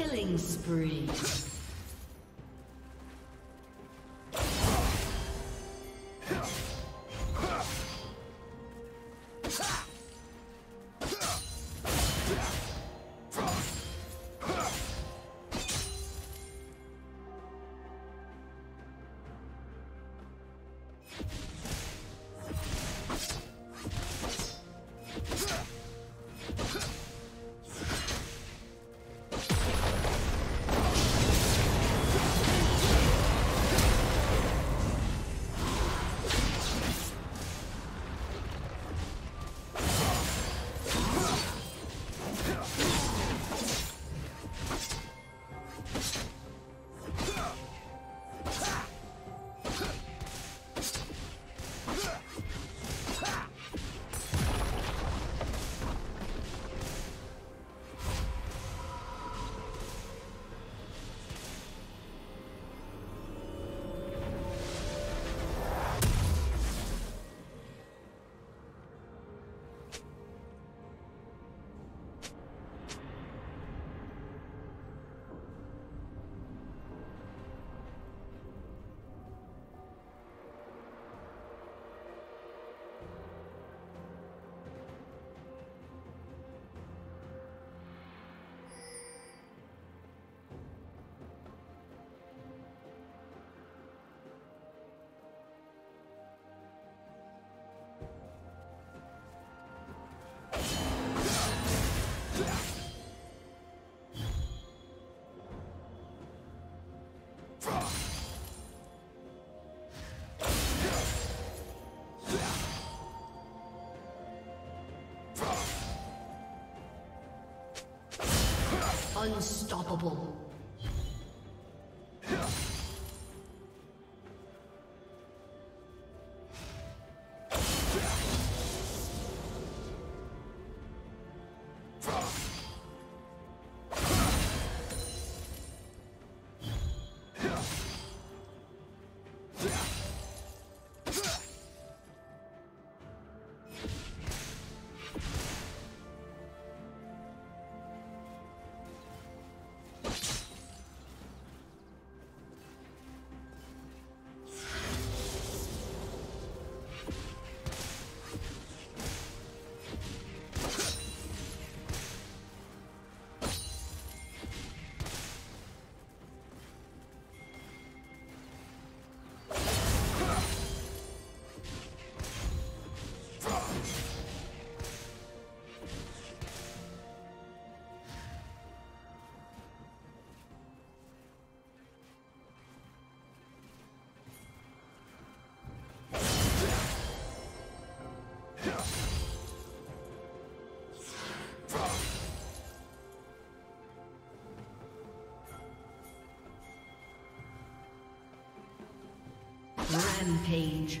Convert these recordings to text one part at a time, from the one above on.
Killing spree. Unstoppable. Rampage.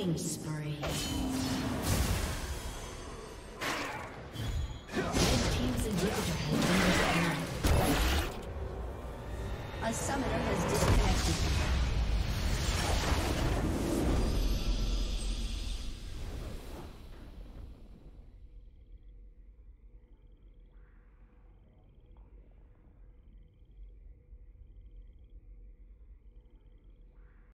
Killing spree.